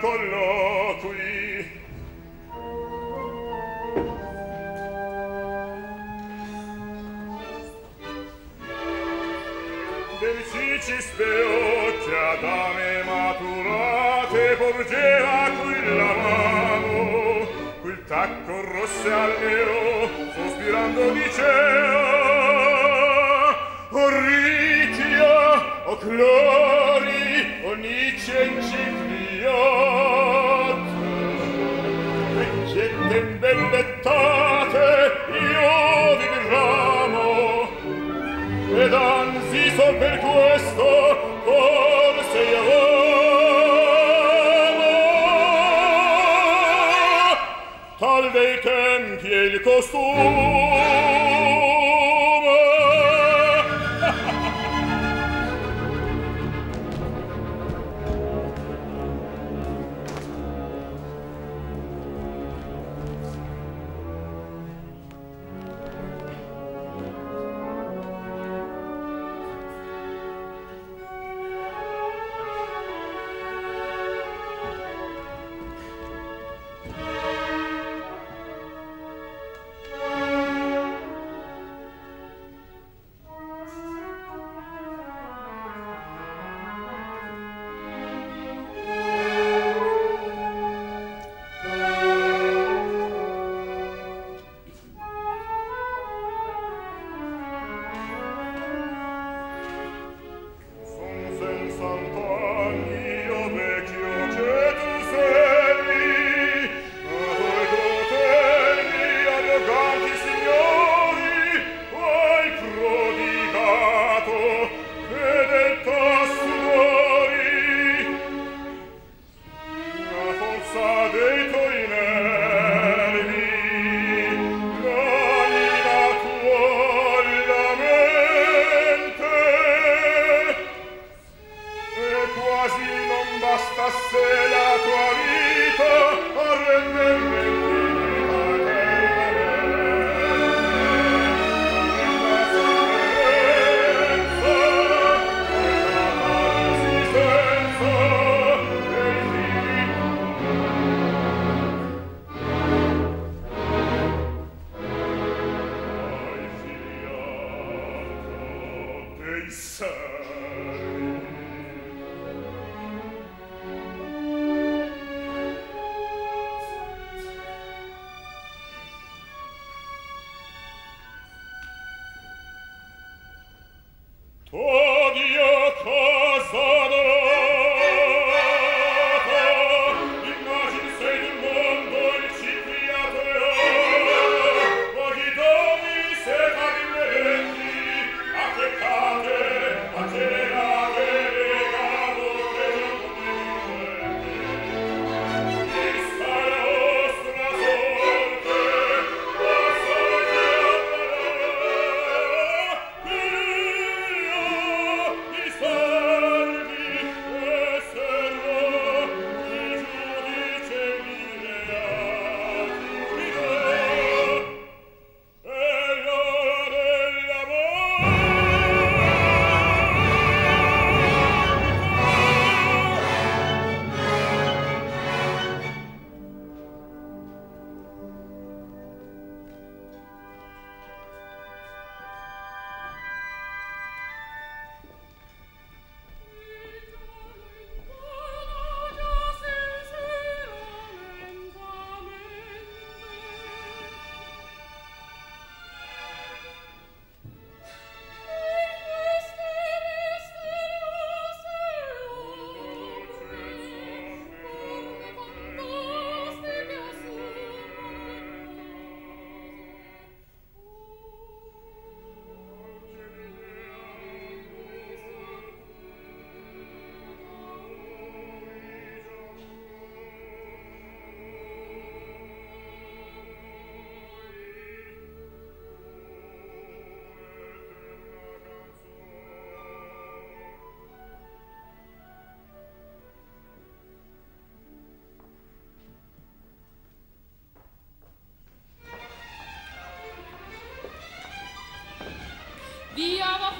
collo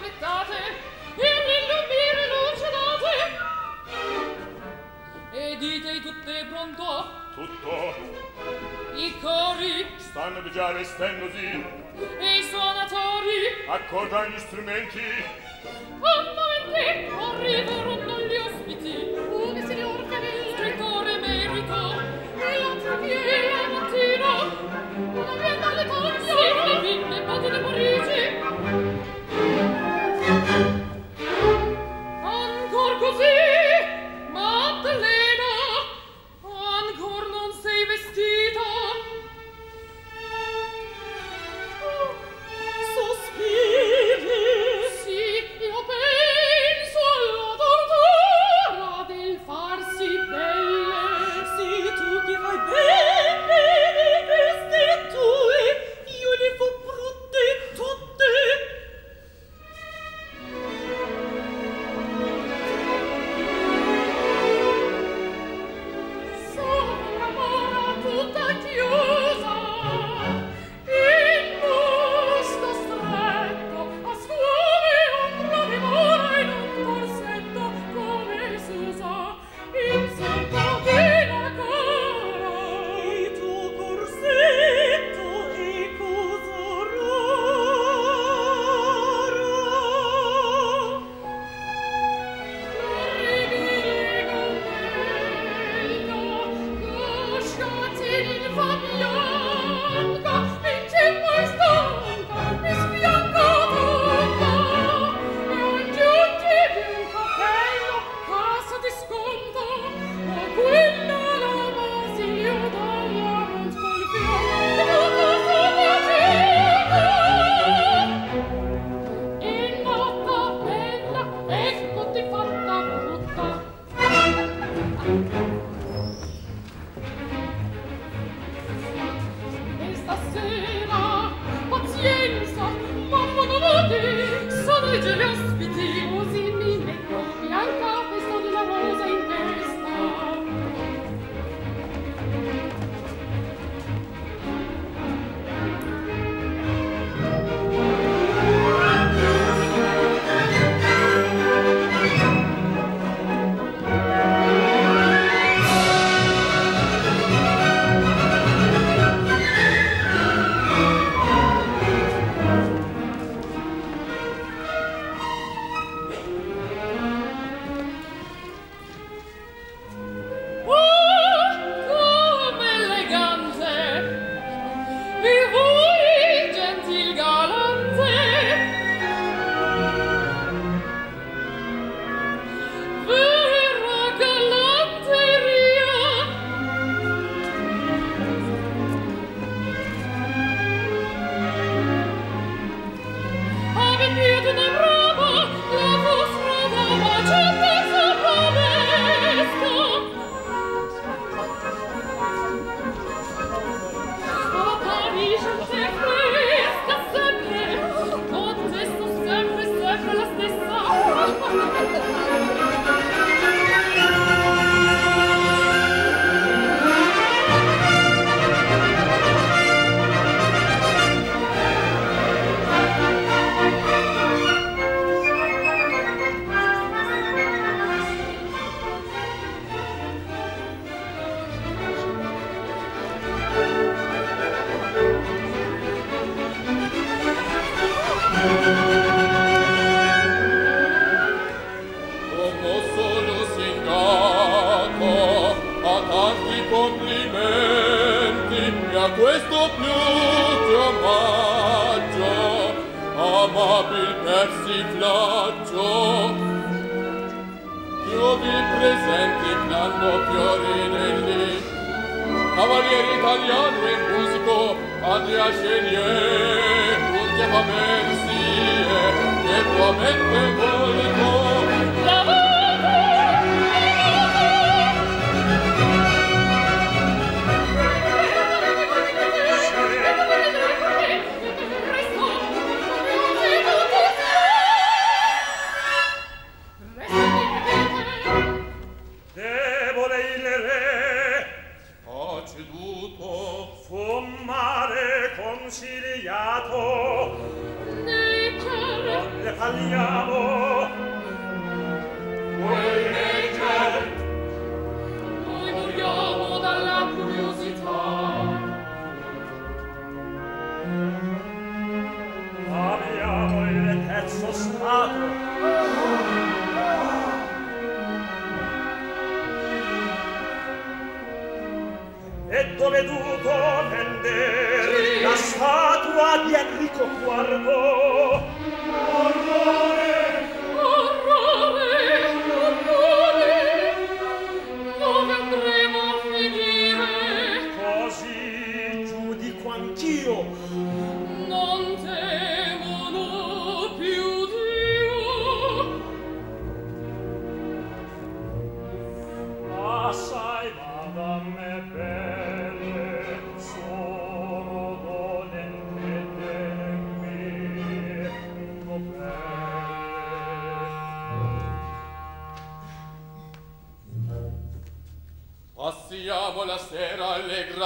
aspettate e nell'umire luce date e dite tutte pronto? Tutto. I cori? Stanno già vestendosi e i suonatori? Accordano gli strumenti. Un momento arriveranno gli ospiti.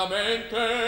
solamente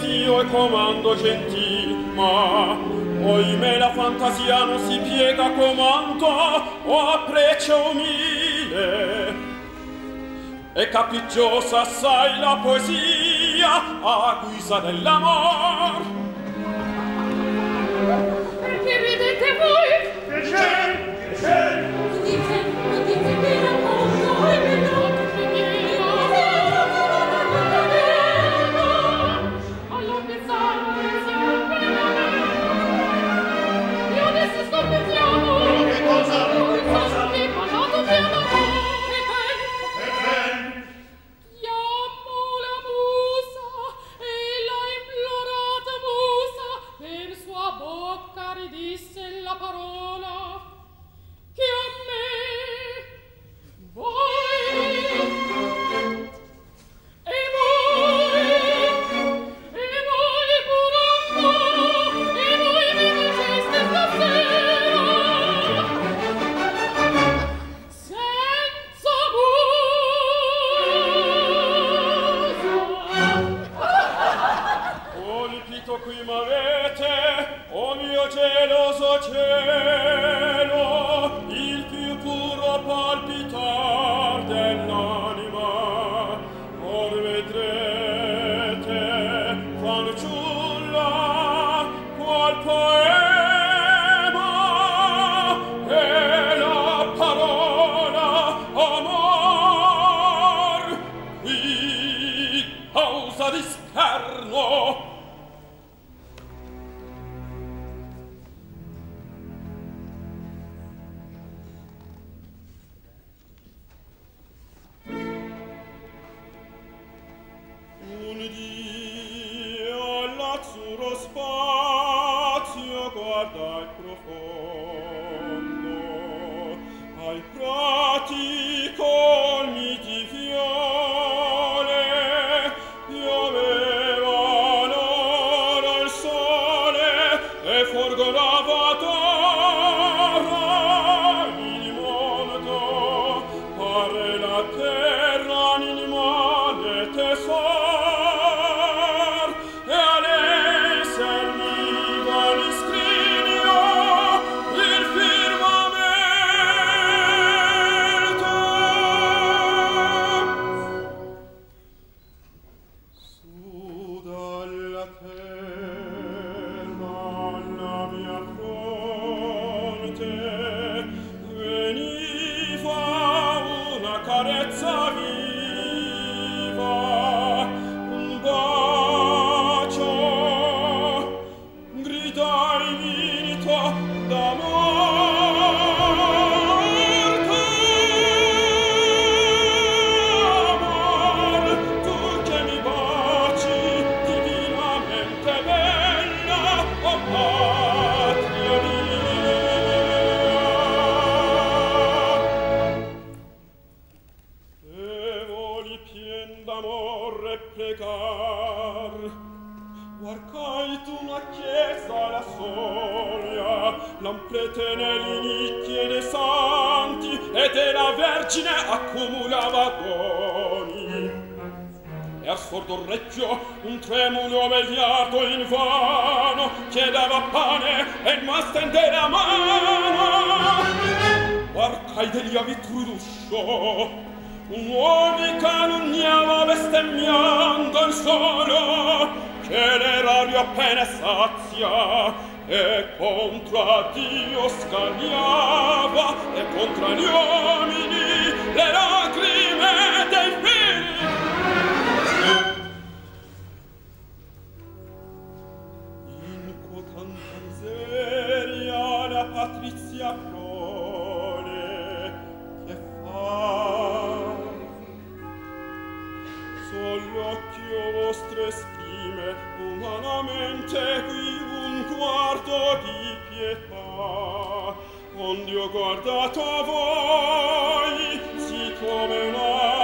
desio e comando gentil, ma oime la fantasia non si piega a comando o a precio umile. E capricciosa sai la poesia a guisa dell'amor, disse la parola. all'ischerno cercait una chiesa la solia l'amplete nelle nicchie dei santi e della vergine accumulava doni. E a sordo orecchio un tremulo vegliato in vano chiedeva pane e ma stende la mano. Arcai degli avitri d'uscio un uomo calunniava bestemmiando il solo che l'erario appena sazia e contro a Dio scagliava e contro gli uomini l'erario l'occhio vostro esprime umanamente qui un quarto di pietà. Onde ho guardato voi siccome una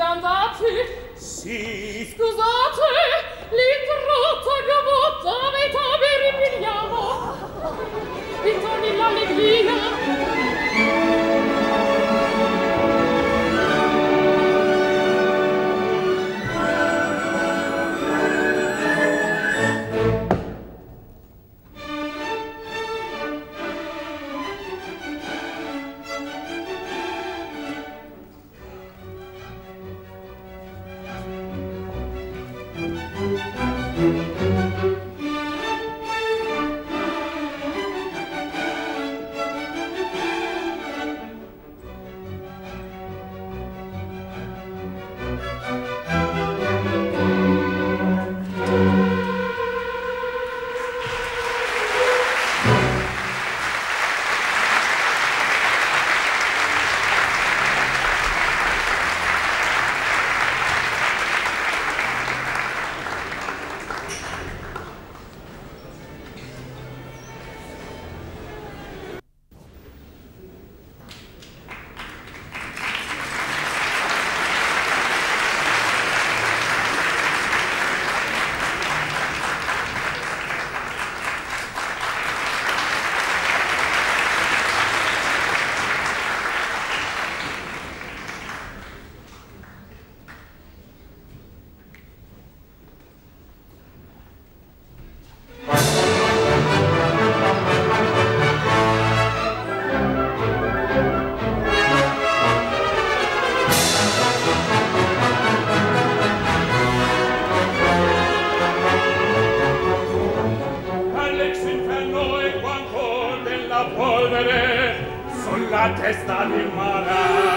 andati? Sì. Scusate, l'interrotta gavotta, metà vi ripigliamo. Ritorni l'allegria. Կան թեստանի մարան